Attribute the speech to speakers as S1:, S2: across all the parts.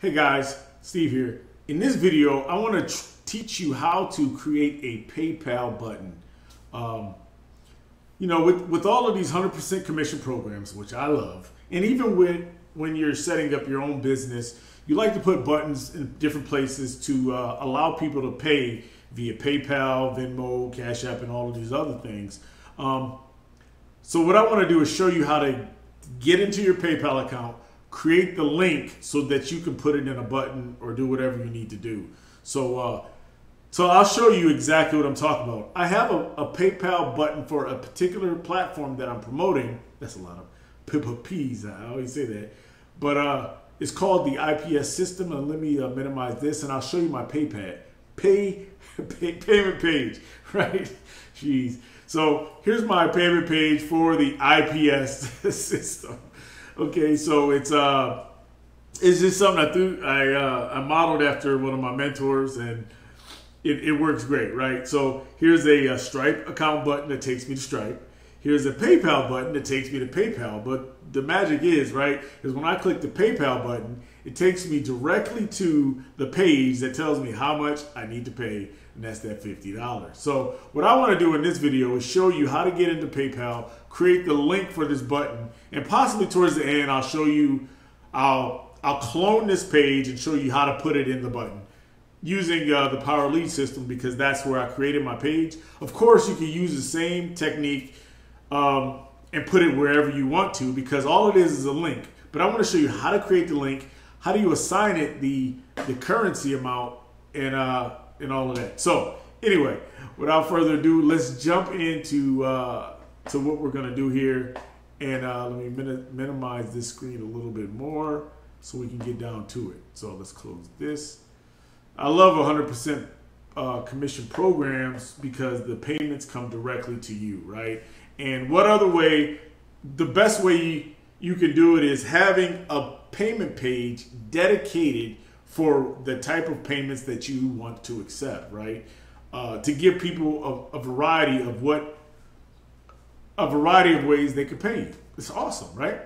S1: Hey guys, Steve here. In this video, I want to teach you how to create a PayPal button. Um, you know, with, with all of these 100% commission programs, which I love, and even with when you're setting up your own business, you like to put buttons in different places to uh, allow people to pay via PayPal, Venmo, Cash App, and all of these other things. Um, so what I want to do is show you how to get into your PayPal account, create the link so that you can put it in a button or do whatever you need to do. So, uh, so I'll show you exactly what I'm talking about. I have a, a, PayPal button for a particular platform that I'm promoting. That's a lot of P's. I always say that, but uh, it's called the IPS system. And let me uh, minimize this, and I'll show you my PayPal pay, pay payment page. Right? Jeez. So here's my payment page for the IPS system. Okay, so it's uh, it's just something I threw, I uh, I modeled after one of my mentors, and it, it works great, right? So here's a, a Stripe account button that takes me to Stripe. Here's a PayPal button that takes me to PayPal. But the magic is, right, is when I click the PayPal button, it takes me directly to the page that tells me how much I need to pay, and that's that $50. So what I want to do in this video is show you how to get into PayPal, create the link for this button, and possibly towards the end, I'll show you, I'll, I'll clone this page and show you how to put it in the button using uh, the Power Lead system because that's where I created my page. Of course, you can use the same technique um, and put it wherever you want to because all it is is a link. But I want to show you how to create the link, how do you assign it the the currency amount, and uh, and all of that. So anyway, without further ado, let's jump into uh, to what we're gonna do here. And uh, let me min minimize this screen a little bit more so we can get down to it. So let's close this. I love 100% uh, commission programs because the payments come directly to you, right? And what other way, the best way you can do it is having a payment page dedicated for the type of payments that you want to accept, right? Uh, to give people a, a, variety of what, a variety of ways they could pay you. It's awesome, right?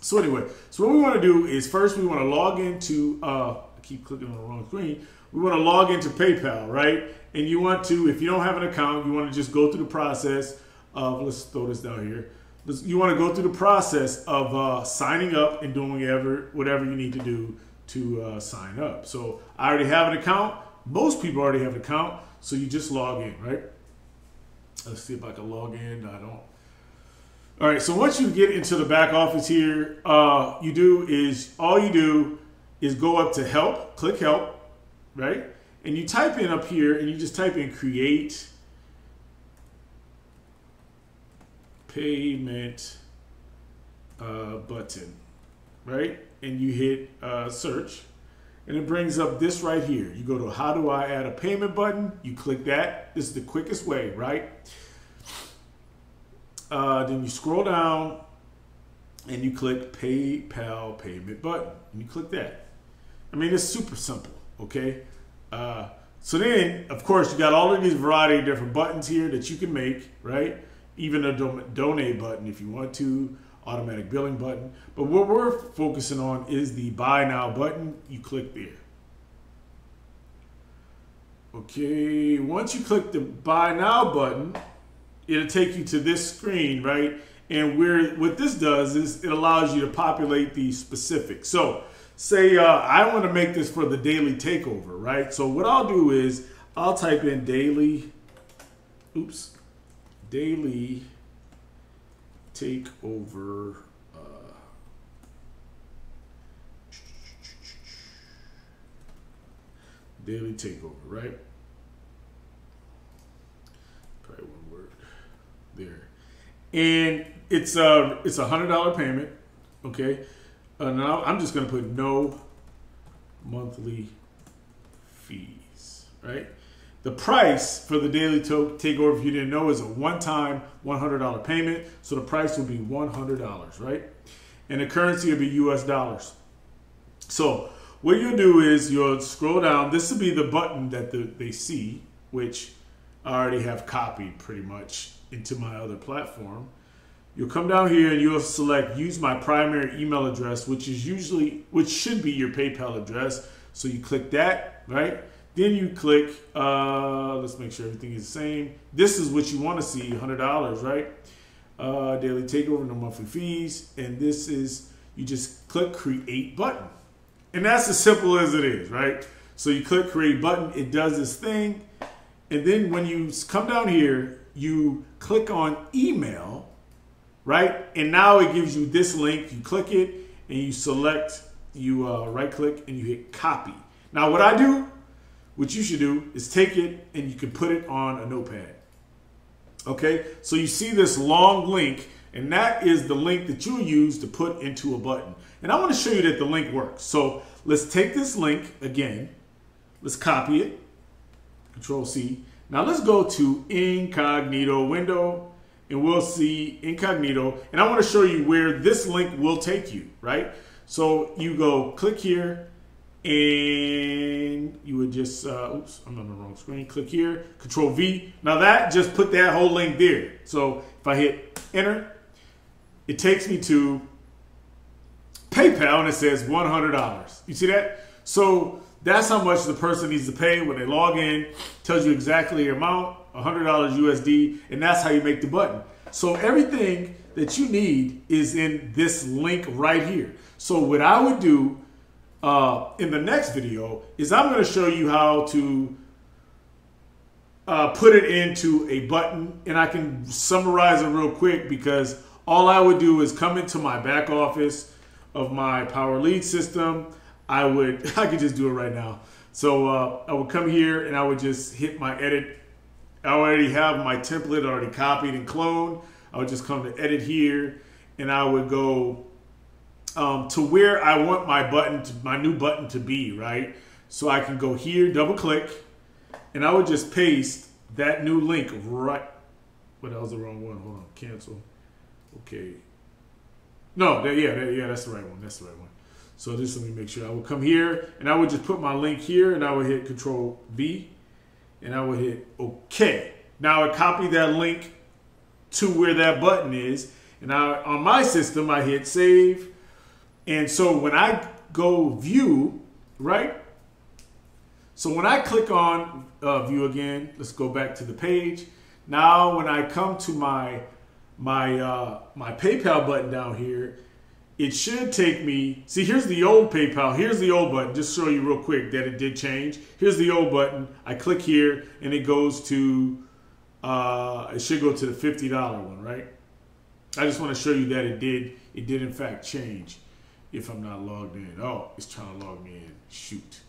S1: So anyway, so what we want to do is first we want to log into, uh, I keep clicking on the wrong screen. We want to log into PayPal, right? And you want to, if you don't have an account, you want to just go through the process of, let's throw this down here. You want to go through the process of uh, signing up and doing whatever, whatever you need to do to uh, sign up. So I already have an account. Most people already have an account. So you just log in, right? Let's see if I can log in. I don't. All right, so once you get into the back office here, uh, you do is all you do is go up to help, click help, right? And you type in up here and you just type in create payment uh, button, right? And you hit uh, search, and it brings up this right here. You go to how do I add a payment button? You click that. This is the quickest way, right? Uh, then you scroll down and you click PayPal payment button. And you click that. I mean, it's super simple, okay? Uh, so then, of course, you got all of these variety of different buttons here that you can make, right? even a donate button if you want to, automatic billing button. But what we're focusing on is the buy now button. You click there. Okay, once you click the buy now button, it'll take you to this screen, right? And where what this does is it allows you to populate the specifics. So say uh, I want to make this for the daily takeover, right? So what I'll do is I'll type in daily, oops, daily takeover. Uh, daily takeover, right? Probably one word there, and it's a it's a hundred dollar payment. Okay, now I'm just gonna put no monthly fees, right? The price for the daily takeover, if you didn't know, is a one-time $100 payment. So the price will be $100, right? And the currency will be US dollars. So what you'll do is you'll scroll down. This will be the button that the, they see, which I already have copied pretty much into my other platform. you'll come down here and you'll select use my primary email address, which is usually, which should be your PayPal address. So you click that, right? Then you click, uh, let's make sure everything is the same. This is what you want to see, $100, right? Uh, daily takeover, no monthly fees. And this is, you just click create button. And that's as simple as it is, right? So you click create button, it does this thing. And then when you come down here, you click on email, right? And now it gives you this link. You click it and you select, you uh, right click and you hit copy. Now what I do, what you should do is take it and you can put it on a notepad. Okay, so you see this long link and that is the link that you'll use to put into a button. And I want to show you that the link works. So let's take this link again. Let's copy it. Control C. Now let's go to incognito window and we'll see incognito. And I want to show you where this link will take you, right? So you go click here and you would just, uh, oops, I'm on the wrong screen. Click here, control V. Now that just put that whole link there. So if I hit enter, it takes me to PayPal and it says $100. You see that? So that's how much the person needs to pay when they log in. Tells you exactly the amount, $100 USD, and that's how you make the button. So everything that you need is in this link right here. So what I would do uh, in the next video is I'm going to show you how to uh, put it into a button, and I can summarize it real quick because all I would do is come into my back office of my power lead system. I would, I could just do it right now. So uh, I would come here and I would just hit my edit. I already have my template already copied and cloned. I would just come to edit here and I would go um, to where I want my button, to, my new button to be, right? So I can go here, double click, and I would just paste that new link right. What that was the wrong one. Hold on, cancel. Okay. No, that, yeah, that, yeah, that's the right one. That's the right one. So just let me make sure. I would come here and I would just put my link here and I would hit Control V and I would hit OK. Now I copy that link to where that button is. And I, on my system, I hit Save. And so when I go View, right? So when I click on uh, View again, let's go back to the page. Now when I come to my my uh, my PayPal button down here, it should take me. See, here's the old PayPal. Here's the old button. Just show you real quick that it did change. Here's the old button. I click here, and it goes to. Uh, it should go to the fifty dollar one, right? I just want to show you that it did. It did in fact change. If I'm not logged in, oh, it's trying to log me in. Shoot.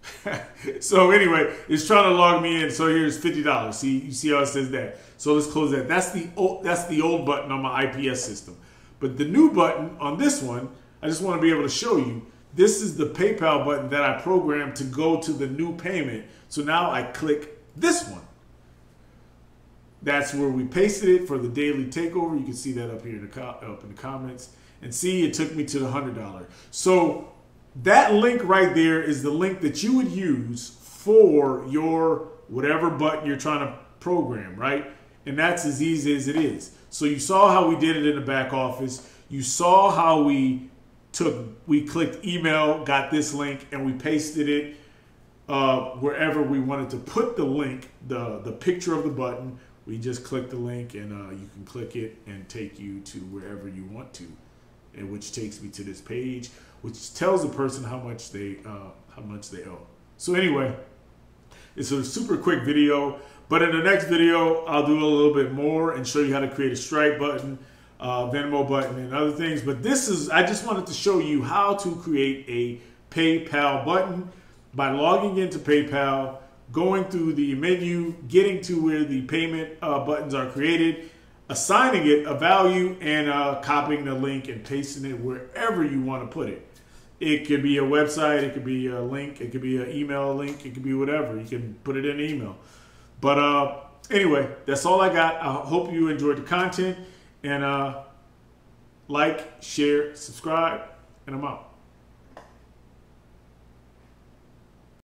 S1: so anyway, it's trying to log me in. So here's fifty dollars. See, you see how it says that. So let's close that. That's the old, that's the old button on my IPS system. But the new button on this one, I just want to be able to show you. This is the PayPal button that I programmed to go to the new payment. So now I click this one. That's where we pasted it for the daily takeover. You can see that up here in the, up in the comments. And see, it took me to the $100. So that link right there is the link that you would use for your whatever button you're trying to program, right? And that's as easy as it is. So you saw how we did it in the back office. You saw how we took, we clicked email, got this link, and we pasted it uh, wherever we wanted to put the link, the, the picture of the button. We just click the link and uh, you can click it and take you to wherever you want to, and which takes me to this page which tells the person how much they uh, how much they owe. So anyway, it's a super quick video, but in the next video, I'll do a little bit more and show you how to create a Stripe button, uh, Venmo button, and other things. But this is, I just wanted to show you how to create a PayPal button by logging into PayPal, going through the menu, getting to where the payment uh, buttons are created, assigning it a value, and uh, copying the link and pasting it wherever you want to put it. It could be a website, it could be a link, it could be an email link, it could be whatever. You can put it in email. But uh, anyway, that's all I got. I hope you enjoyed the content and uh, like, share, subscribe, and I'm out.